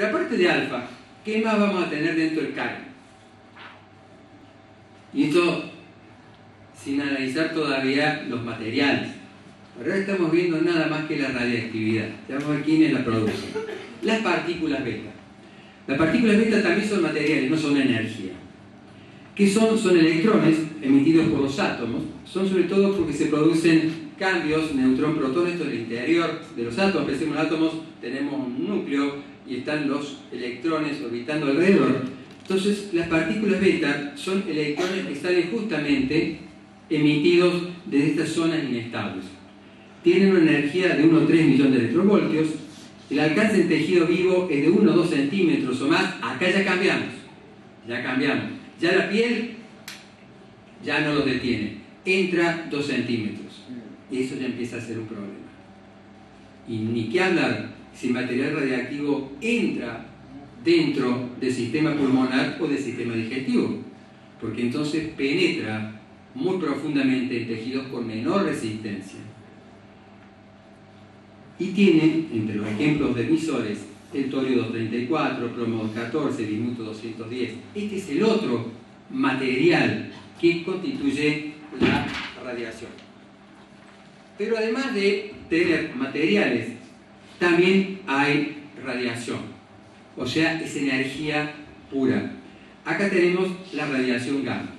Pero aparte de alfa, ¿qué más vamos a tener dentro del CAREN? Y esto sin analizar todavía los materiales. Ahora estamos viendo nada más que la radiactividad. Estamos aquí en la producción. Las partículas beta. Las partículas beta también son materiales, no son energía. ¿Qué son? Son electrones emitidos por los átomos. Son sobre todo porque se producen cambios, neutrón, protón, esto en el interior de los átomos. Pensemos en átomos, tenemos un núcleo y están los electrones orbitando alrededor. Entonces, las partículas beta son electrones que salen justamente emitidos desde estas zonas inestables. Tienen una energía de 1 o 3 millones de electrovoltios. El alcance en tejido vivo es de 1 o 2 centímetros o más. Acá ya cambiamos. Ya cambiamos. Ya la piel ya no lo detiene. Entra 2 centímetros. Eso ya empieza a ser un problema. Y ni qué hablar si material radiactivo entra dentro del sistema pulmonar o del sistema digestivo, porque entonces penetra muy profundamente en tejidos con menor resistencia. Y tiene, entre los ejemplos de emisores, el torio 234, plomo 214, bismuto 210. Este es el otro material que constituye la radiación. Pero además de tener materiales, también hay radiación o sea, es energía pura. Acá tenemos la radiación gamma.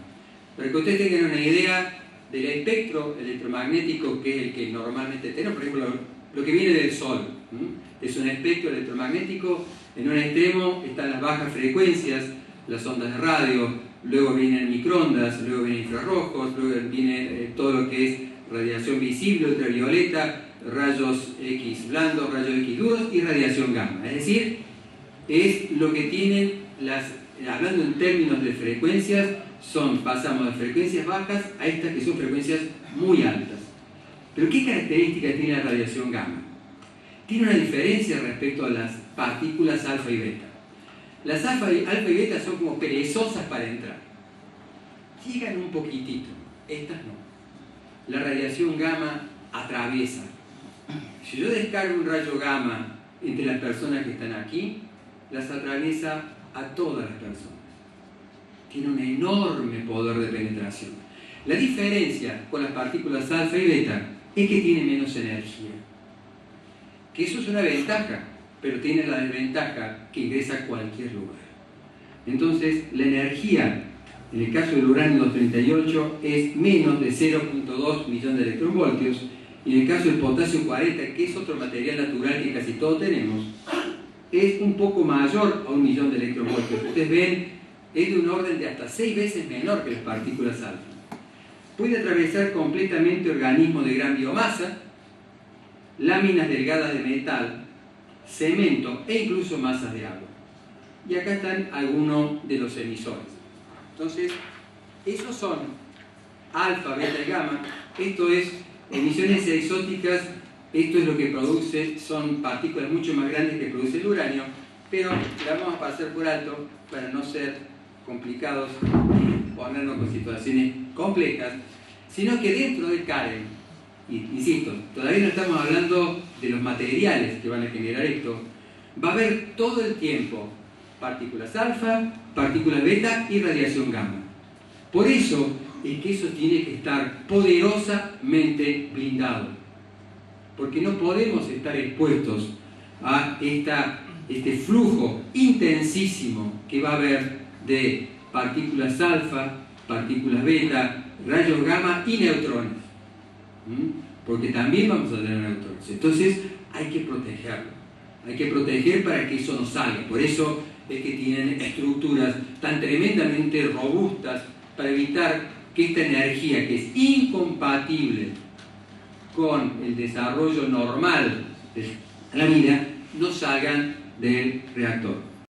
Para que ustedes tengan una idea del espectro electromagnético que es el que normalmente tenemos, por ejemplo, lo que viene del Sol. Es un espectro electromagnético, en un extremo están las bajas frecuencias, las ondas de radio, luego vienen microondas, luego vienen infrarrojos, luego viene eh, todo lo que es radiación visible, ultravioleta, rayos X blandos, rayos X duros y radiación gamma. Es decir, es lo que tienen las, hablando en términos de frecuencias, son, pasamos de frecuencias bajas a estas que son frecuencias muy altas. Pero ¿qué características tiene la radiación gamma? Tiene una diferencia respecto a las partículas alfa y beta. Las alfa y, alfa y beta son como perezosas para entrar. Llegan un poquitito, estas no. La radiación gamma atraviesa. Si yo descargo un rayo gamma entre las personas que están aquí, las atraviesa a todas las personas. Tiene un enorme poder de penetración. La diferencia con las partículas alfa y beta es que tiene menos energía. Que eso es una ventaja, pero tiene la desventaja que ingresa a cualquier lugar. Entonces, la energía, en el caso del uranio 238, es menos de 0.2 millones de electronvoltios, y en el caso del potasio 40, que es otro material natural que casi todos tenemos, es un poco mayor a un millón de electronvoltios. Ustedes ven, es de un orden de hasta seis veces menor que las partículas alfa. Puede atravesar completamente organismos de gran biomasa, láminas delgadas de metal, cemento e incluso masas de agua. Y acá están algunos de los emisores. Entonces, esos son alfa, beta y gamma. Esto es emisiones exóticas esto es lo que produce, son partículas mucho más grandes que produce el uranio, pero la vamos a pasar por alto para no ser complicados y ponernos con situaciones complejas, sino que dentro del CAREN, insisto, todavía no estamos hablando de los materiales que van a generar esto, va a haber todo el tiempo partículas alfa, partículas beta y radiación gamma. Por eso es que eso tiene que estar poderosamente blindado porque no podemos estar expuestos a esta, este flujo intensísimo que va a haber de partículas alfa, partículas beta, rayos gamma y neutrones. Porque también vamos a tener neutrones. Entonces hay que protegerlo. Hay que proteger para que eso no salga. Por eso es que tienen estructuras tan tremendamente robustas para evitar que esta energía que es incompatible con el desarrollo normal de la vida no salgan del reactor.